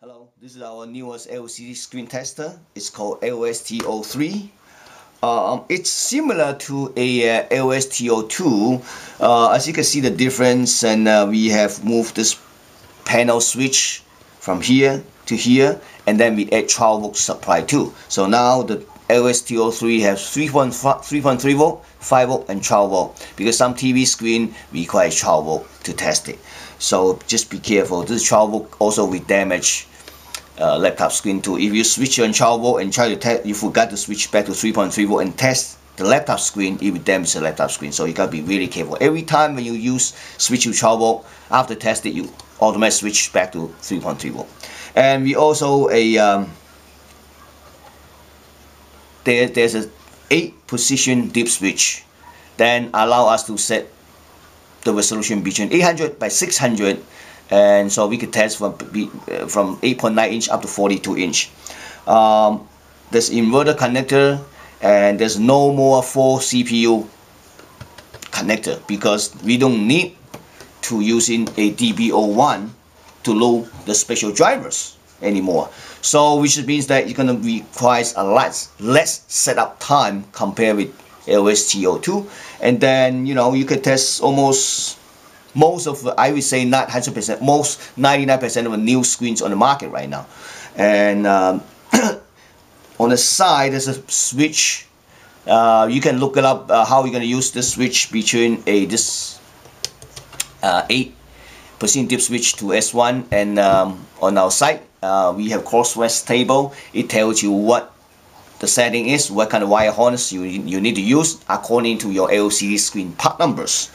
Hello, this is our newest LCD screen tester. It's called LST03. Um, it's similar to a uh, LST02. Uh, as you can see the difference and uh, we have moved this panel switch from here to here and then we add 12 volt supply too. So now the LST03 has 3.3 volt, 5 volt and 12 volt because some TV screen requires 12 volt to test it. So just be careful. This 12 volt also will damage uh, laptop screen too. If you switch on 12 volt and try to test, you forgot to switch back to 3.3 volt and test the laptop screen, it will damage the laptop screen. So you gotta be really careful. Every time when you use switch to 12 volt, after testing, you automatically switch back to 3.3 volt. And we also a um, there, there's a 8 position dip switch then allow us to set the resolution between 800 by 600 and so we could test from from 8.9 inch up to 42 inch. Um, there's inverter connector and there's no more 4 CPU connector because we don't need to using a DB01 to load the special drivers anymore. So which means that you're gonna require a lot less setup time compared with LST02 and then you know you could test almost most of I would say not 100% most 99% of the new screens on the market right now. And um, on the side there's a switch. Uh, you can look it up uh, how you're gonna use this switch between a this uh, 8 percent dip switch to S1 and um, on our site uh, we have crosswise table. It tells you what the setting is what kind of wire harness you, you need to use according to your LCD screen part numbers.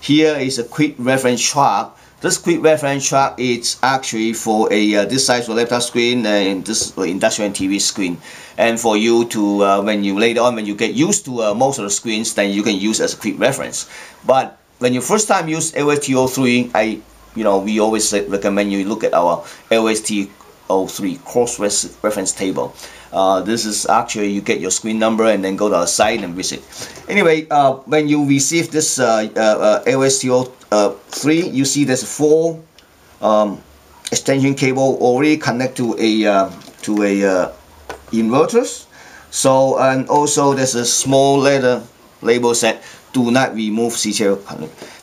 Here is a quick reference chart this quick reference chart is actually for a uh, this size for laptop screen and this industrial TV screen. And for you to uh, when you later on when you get used to uh, most of the screens then you can use as a quick reference. But when you first time use LST03 I you know we always recommend you look at our LST 03 cross reference table. Uh, this is actually you get your screen number and then go to our site and visit. Anyway, uh, when you receive this uh, uh, LSTO uh, 3, you see there's four um, extension cable already connect to a uh, to a uh, inverters. So and also there's a small letter label set do not remove CTL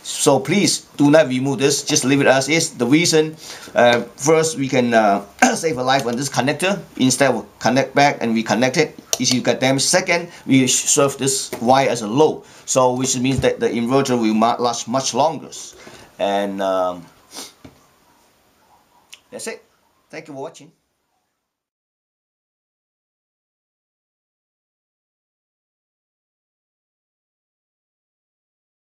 so please do not remove this. Just leave it as is. The reason uh, first we can uh, save a life on this connector. Instead of connect back and reconnect it. If you get damaged second we serve this wire as a load. So which means that the inverter will last much longer. And um, that's it. Thank you for watching